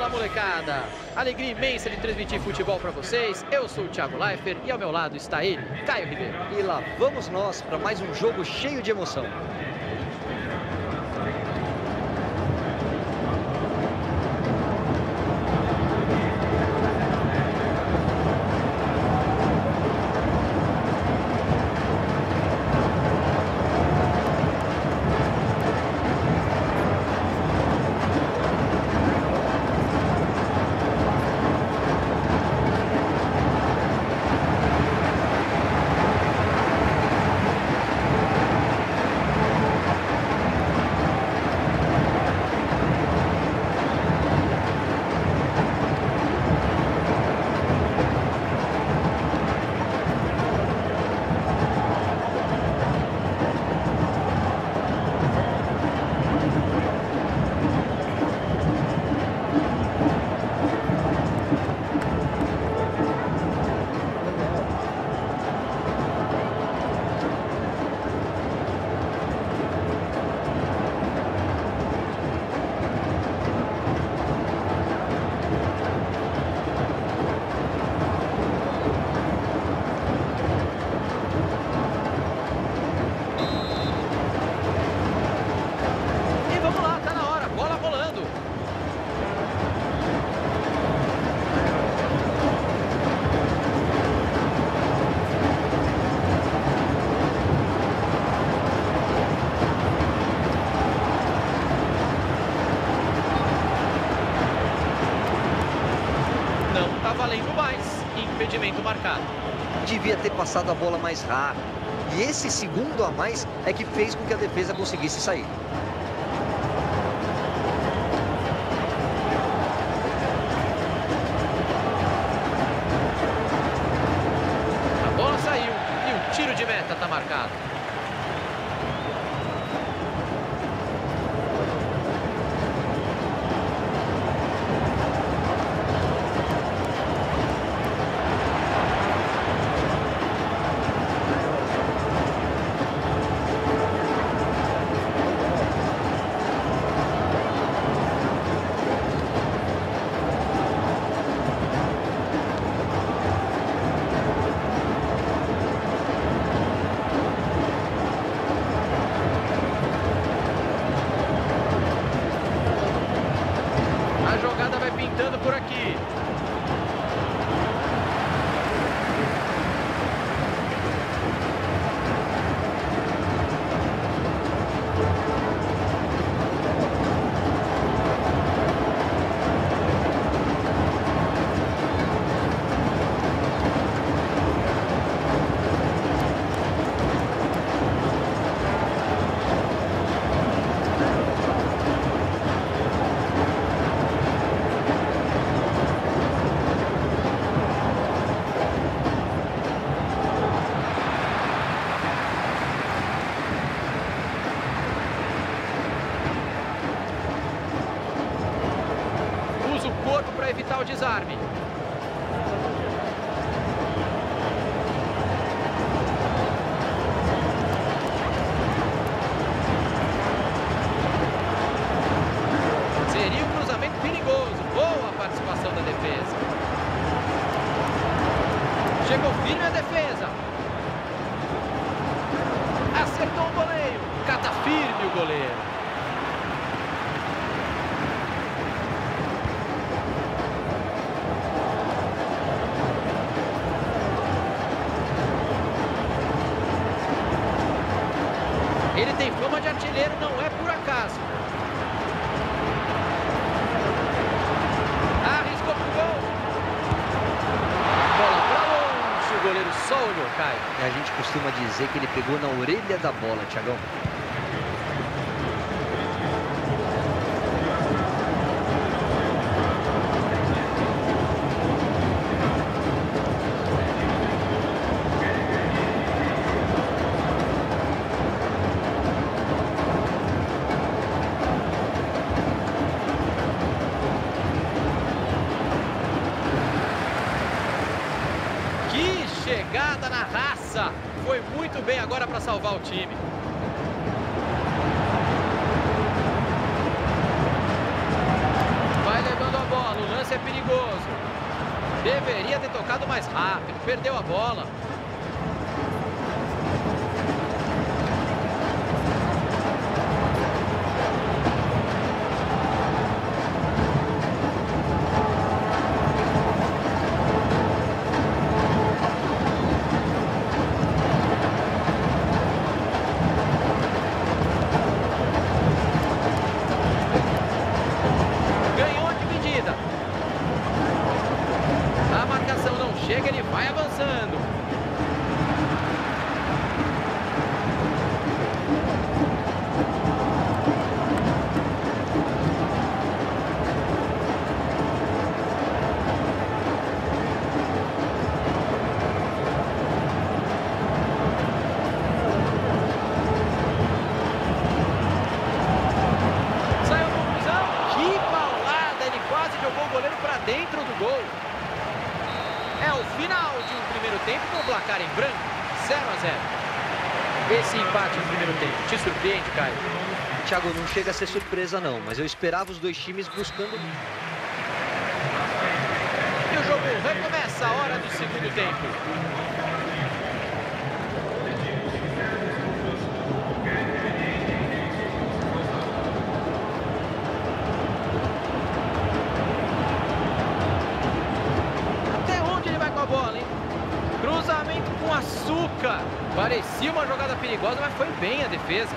Fala, molecada! Alegria imensa de transmitir futebol para vocês. Eu sou o Thiago Leifert e ao meu lado está ele, Caio Ribeiro. E lá vamos nós para mais um jogo cheio de emoção. E vamos lá, tá na hora, bola rolando. Não tá valendo mais. Impedimento marcado. Devia ter passado a bola mais rápido. E esse segundo a mais é que fez com que a defesa conseguisse sair. A bola saiu e o tiro de meta tá marcado. Caio. A gente costuma dizer que ele pegou na orelha da bola, Tiagão. Que chegada na raça! Foi muito bem agora para salvar o time. Vai levando a bola. Esse é perigoso. Deveria ter tocado mais rápido. Perdeu a bola. Ele vai avançando. Thiago, não chega a ser surpresa não, mas eu esperava os dois times buscando... E o jogo recomeça a hora do segundo tempo. Até onde ele vai com a bola, hein? Cruzamento com açúcar. Parecia uma jogada perigosa, mas foi bem a defesa.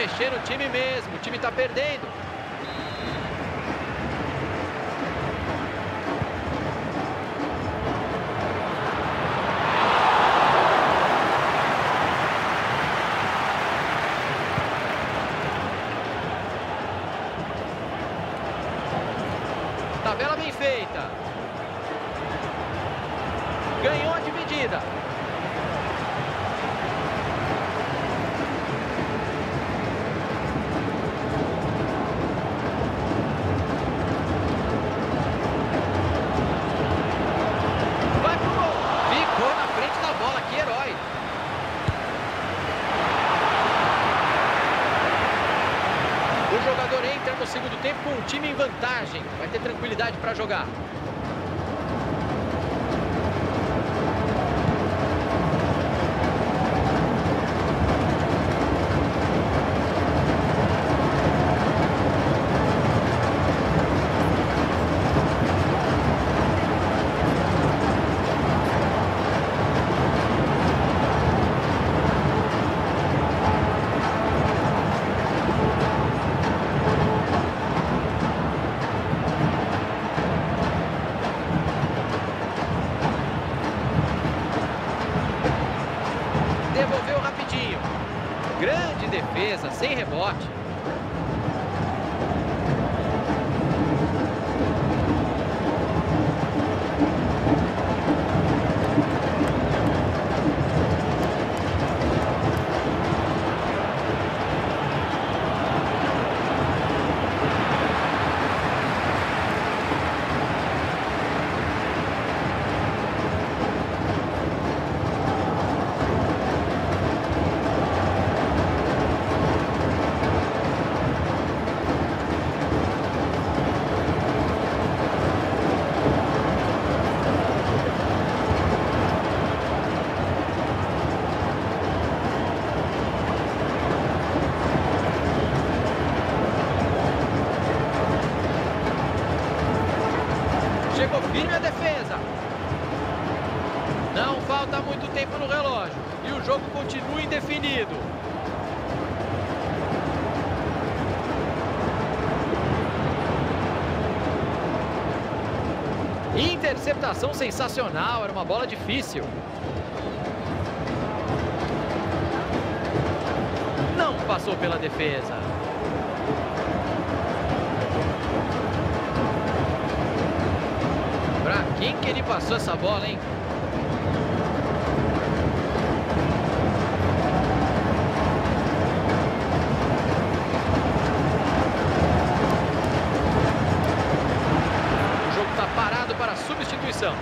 mexer no time mesmo, o time está perdendo. Para jogar. Chegou firme a defesa. Não falta muito tempo no relógio. E o jogo continua indefinido. Interceptação sensacional, era uma bola difícil. Não passou pela defesa. Quem que ele passou essa bola, hein? O jogo está parado para substituição.